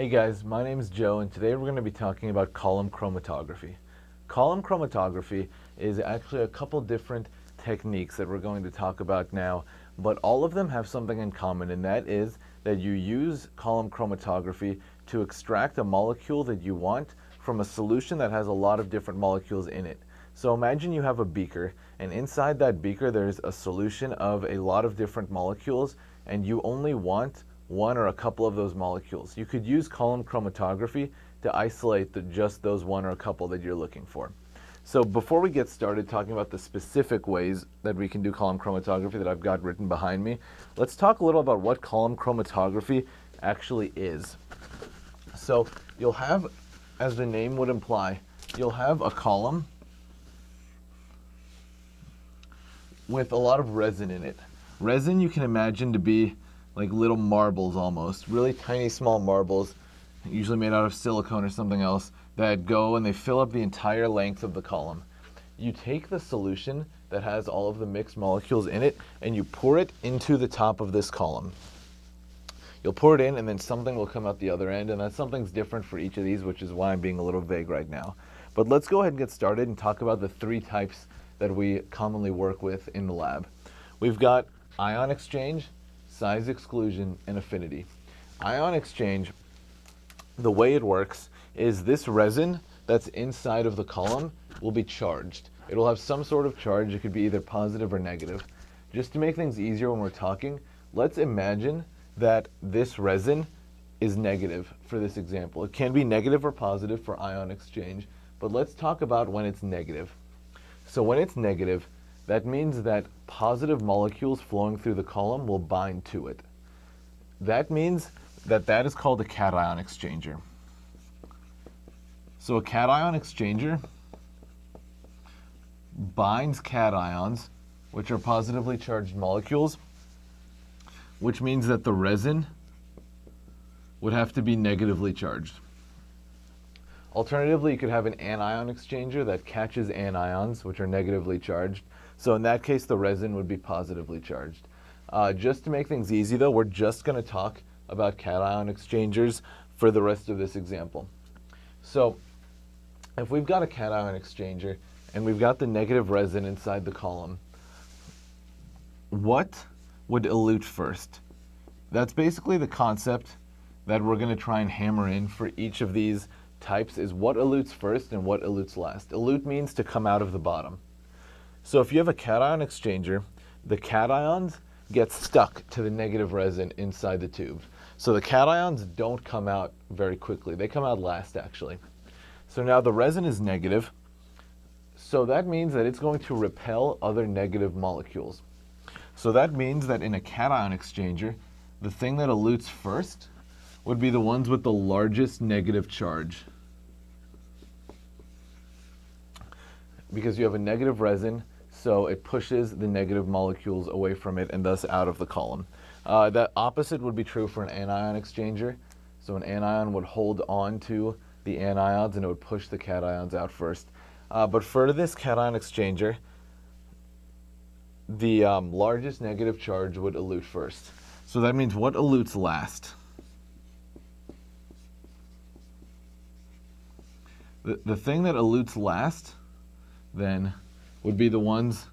Hey guys, my name is Joe and today we're going to be talking about column chromatography. Column chromatography is actually a couple different techniques that we're going to talk about now, but all of them have something in common and that is that you use column chromatography to extract a molecule that you want from a solution that has a lot of different molecules in it. So imagine you have a beaker and inside that beaker there's a solution of a lot of different molecules and you only want one or a couple of those molecules. You could use column chromatography to isolate the, just those one or a couple that you're looking for. So before we get started talking about the specific ways that we can do column chromatography that I've got written behind me, let's talk a little about what column chromatography actually is. So you'll have, as the name would imply, you'll have a column with a lot of resin in it. Resin you can imagine to be like little marbles almost, really tiny small marbles, usually made out of silicone or something else, that go and they fill up the entire length of the column. You take the solution that has all of the mixed molecules in it and you pour it into the top of this column. You'll pour it in and then something will come out the other end and that something's different for each of these, which is why I'm being a little vague right now. But let's go ahead and get started and talk about the three types that we commonly work with in the lab. We've got ion exchange, size exclusion, and affinity. Ion exchange, the way it works is this resin that's inside of the column will be charged. It will have some sort of charge. It could be either positive or negative. Just to make things easier when we're talking, let's imagine that this resin is negative for this example. It can be negative or positive for ion exchange, but let's talk about when it's negative. So when it's negative, that means that positive molecules flowing through the column will bind to it. That means that that is called a cation exchanger. So a cation exchanger binds cations, which are positively charged molecules, which means that the resin would have to be negatively charged. Alternatively, you could have an anion exchanger that catches anions, which are negatively charged, so in that case, the resin would be positively charged. Uh, just to make things easy though, we're just gonna talk about cation exchangers for the rest of this example. So if we've got a cation exchanger and we've got the negative resin inside the column, what would elute first? That's basically the concept that we're gonna try and hammer in for each of these types is what elutes first and what elutes last. Elute means to come out of the bottom. So if you have a cation exchanger, the cations get stuck to the negative resin inside the tube. So the cations don't come out very quickly. They come out last actually. So now the resin is negative. So that means that it's going to repel other negative molecules. So that means that in a cation exchanger, the thing that elutes first would be the ones with the largest negative charge. Because you have a negative resin, so it pushes the negative molecules away from it and thus out of the column. Uh, the opposite would be true for an anion exchanger. So an anion would hold on to the anions and it would push the cations out first. Uh, but for this cation exchanger, the um, largest negative charge would elute first. So that means what elutes last? The, the thing that elutes last, then, would be the ones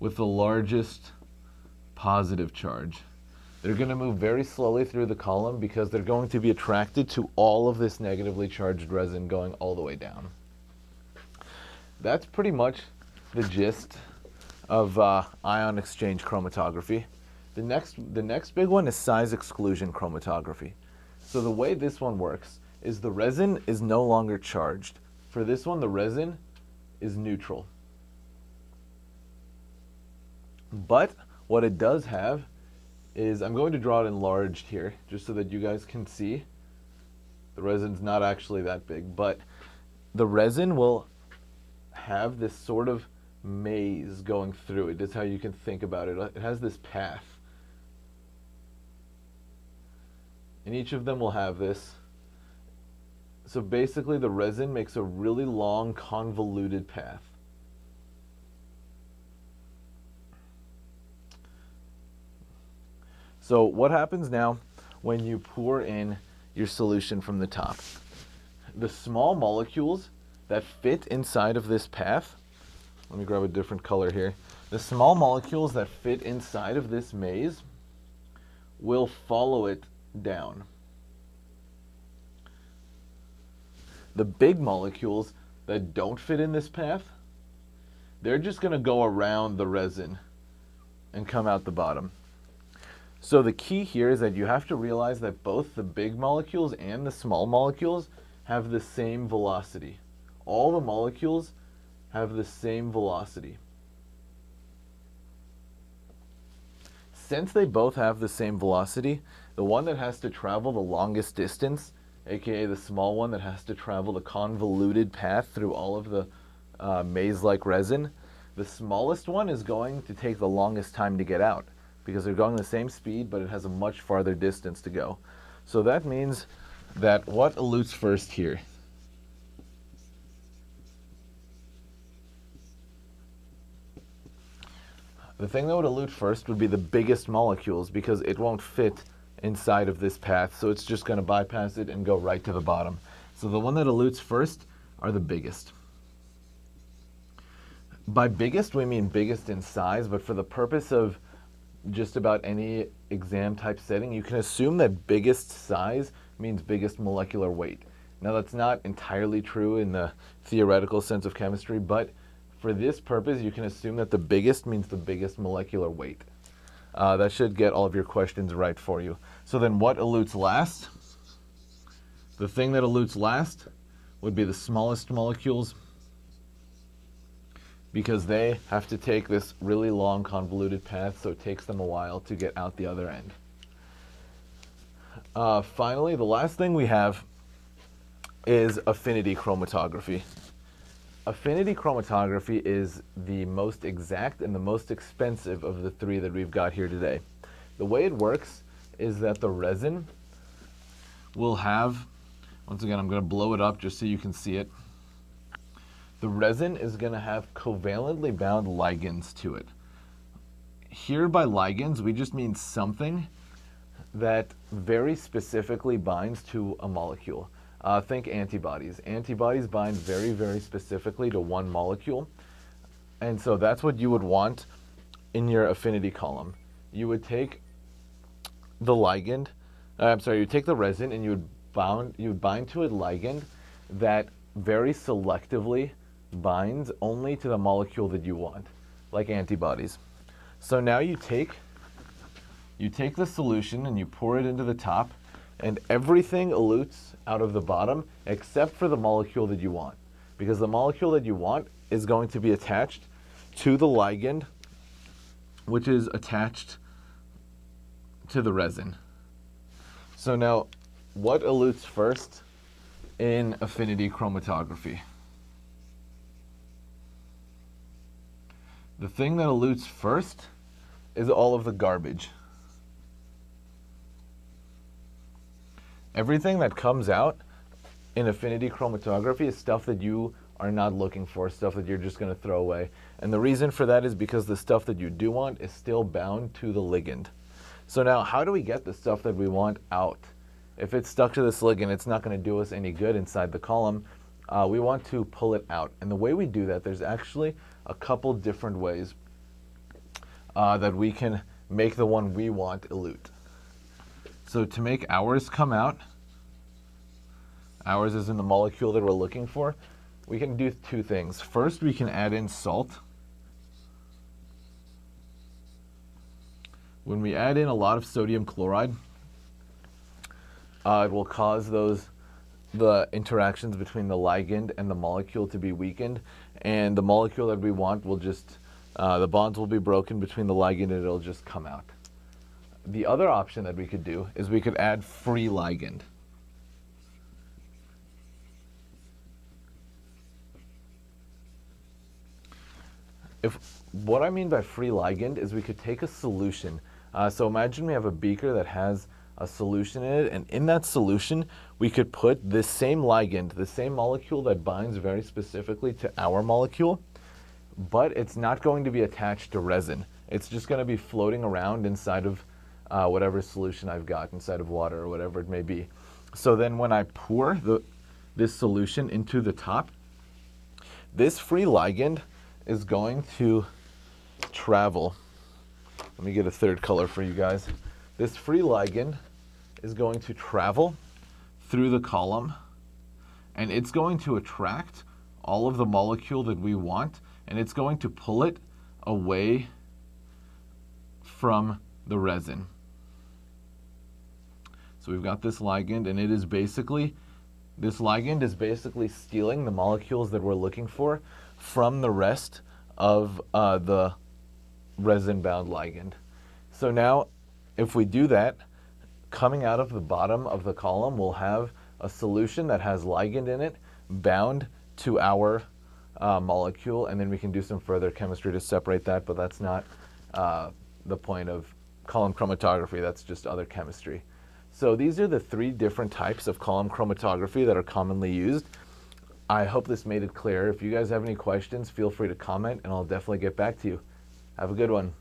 with the largest positive charge. They're going to move very slowly through the column because they're going to be attracted to all of this negatively charged resin going all the way down. That's pretty much the gist of uh, ion exchange chromatography. The next, the next big one is size exclusion chromatography. So the way this one works is the resin is no longer charged. For this one, the resin is neutral. But what it does have is, I'm going to draw it enlarged here, just so that you guys can see. The resin's not actually that big, but the resin will have this sort of maze going through it. That's how you can think about it. It has this path. And each of them will have this. So basically the resin makes a really long convoluted path. So what happens now when you pour in your solution from the top. The small molecules that fit inside of this path, let me grab a different color here. The small molecules that fit inside of this maze will follow it down. The big molecules that don't fit in this path, they're just going to go around the resin and come out the bottom. So the key here is that you have to realize that both the big molecules and the small molecules have the same velocity. All the molecules have the same velocity. Since they both have the same velocity, the one that has to travel the longest distance, aka the small one that has to travel the convoluted path through all of the uh, maze-like resin, the smallest one is going to take the longest time to get out because they're going the same speed, but it has a much farther distance to go. So that means that what elutes first here? The thing that would elute first would be the biggest molecules because it won't fit inside of this path, so it's just going to bypass it and go right to the bottom. So the one that elutes first are the biggest. By biggest, we mean biggest in size, but for the purpose of just about any exam type setting, you can assume that biggest size means biggest molecular weight. Now that's not entirely true in the theoretical sense of chemistry, but for this purpose, you can assume that the biggest means the biggest molecular weight. Uh, that should get all of your questions right for you. So then what elutes last? The thing that elutes last would be the smallest molecules because they have to take this really long convoluted path, so it takes them a while to get out the other end. Uh, finally, the last thing we have is affinity chromatography. Affinity chromatography is the most exact and the most expensive of the three that we've got here today. The way it works is that the resin will have, once again, I'm going to blow it up just so you can see it the resin is going to have covalently bound ligands to it. Here by ligands, we just mean something that very specifically binds to a molecule. Uh, think antibodies. Antibodies bind very, very specifically to one molecule. And so that's what you would want in your affinity column. You would take the ligand, uh, I'm sorry, you take the resin and you would bound, you would bind to a ligand that very selectively binds only to the molecule that you want, like antibodies. So now you take you take the solution and you pour it into the top, and everything elutes out of the bottom except for the molecule that you want. Because the molecule that you want is going to be attached to the ligand, which is attached to the resin. So now, what elutes first in affinity chromatography? The thing that elutes first is all of the garbage. Everything that comes out in affinity chromatography is stuff that you are not looking for, stuff that you're just going to throw away. And the reason for that is because the stuff that you do want is still bound to the ligand. So now, how do we get the stuff that we want out? If it's stuck to this ligand, it's not going to do us any good inside the column. Uh, we want to pull it out. And the way we do that, there's actually a couple different ways uh, that we can make the one we want elute. So to make ours come out, ours is in the molecule that we're looking for, we can do two things. First, we can add in salt. When we add in a lot of sodium chloride, uh, it will cause those the interactions between the ligand and the molecule to be weakened, and the molecule that we want will just, uh, the bonds will be broken between the ligand and it'll just come out. The other option that we could do is we could add free ligand. If what I mean by free ligand is we could take a solution. Uh, so imagine we have a beaker that has a solution in it, and in that solution, we could put this same ligand, the same molecule that binds very specifically to our molecule, but it's not going to be attached to resin. It's just going to be floating around inside of uh, whatever solution I've got, inside of water or whatever it may be. So then when I pour the, this solution into the top, this free ligand is going to travel. Let me get a third color for you guys. This free ligand is going to travel through the column and it's going to attract all of the molecule that we want and it's going to pull it away from the resin. So we've got this ligand and it is basically, this ligand is basically stealing the molecules that we're looking for from the rest of uh, the resin-bound ligand. So now if we do that, coming out of the bottom of the column, we'll have a solution that has ligand in it bound to our uh, molecule, and then we can do some further chemistry to separate that, but that's not uh, the point of column chromatography, that's just other chemistry. So these are the three different types of column chromatography that are commonly used. I hope this made it clear. If you guys have any questions, feel free to comment and I'll definitely get back to you. Have a good one.